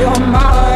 your mind.